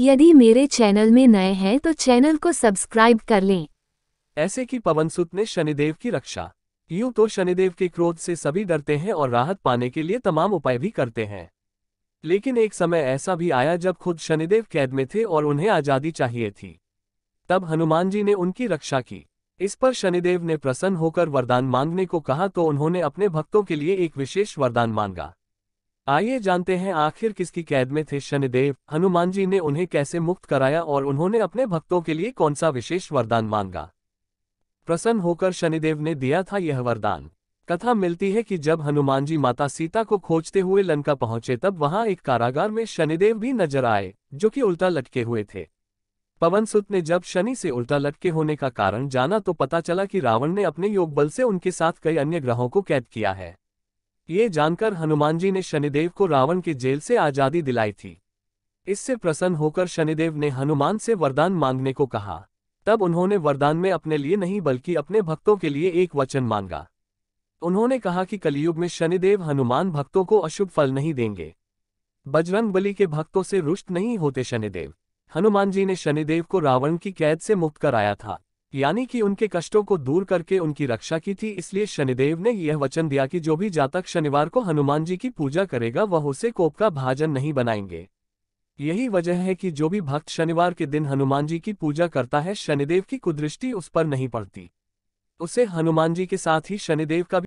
यदि मेरे चैनल में नए हैं तो चैनल को सब्सक्राइब कर लें। ऐसे की पवनसुत ने शनिदेव की रक्षा। यूँ तो शनिदेव के क्रोध से सभी डरते हैं और राहत पाने के लिए तमाम उपाय भी करते हैं। लेकिन एक समय ऐसा भी आया जब खुद शनिदेव कैद में थे और उन्हें आज़ादी चाहिए थी। तब हनुमान जी ने उनकी रक्षा की। इस पर शनिदेव ने प्रसन्न होकर वरदान मांगने को कहा तो उन्होंने अपने भक्तों के लिए एक विशेष वरदान मांगा। आइए जानते हैं आखिर किसकी कैद में थे शनिदेव, हनुमान जी ने उन्हें कैसे मुक्त कराया और उन्होंने अपने भक्तों के लिए कौन सा विशेष वरदान मांगा? प्रसन्न होकर शनिदेव ने दिया था यह वरदान। कथा मिलती है कि जब हनुमान जी माता सीता को खोजते हुए लंका पहुँचे तब वहाँ एक कारागार में शनिदेव भी नज़र आए, जो कि उल्टा लटके हुए थे। पवनसुत ने जब शनि से उल्टा लटके होने का कारण जाना तो पता चला कि रावण ने अपने योग बल से उनके साथ कई अन्य ग्रहों को कैद किया है। ये जानकर हनुमान जी ने शनिदेव को रावण के जेल से आज़ादी दिलाई थी। इससे प्रसन्न होकर शनिदेव ने हनुमान से वरदान मांगने को कहा। तब उन्होंने वरदान में अपने लिए नहीं बल्कि अपने भक्तों के लिए एक वचन मांगा। उन्होंने कहा कि कलयुग में शनिदेव हनुमान भक्तों को अशुभ फल नहीं देंगे। बजरंग बली के भक्तों से रुष्ट नहीं होते शनिदेव। हनुमान जी ने शनिदेव को रावण की कैद से मुक्त कराया था। यानी कि उनके कष्टों को दूर करके उनकी रक्षा की थी, इसलिए शनिदेव ने यह वचन दिया कि जो भी जातक शनिवार को हनुमान जी की पूजा करेगा, वह उसे कोप का भाजन नहीं बनाएँगे। यही वजह है कि जो भी भक्त शनिवार के दिन हनुमान जी की पूजा करता है, शनिदेव की कुदृष्टि उस पर नहीं पड़ती। उसे हनुमान जी के साथ ही शनिदेव का भी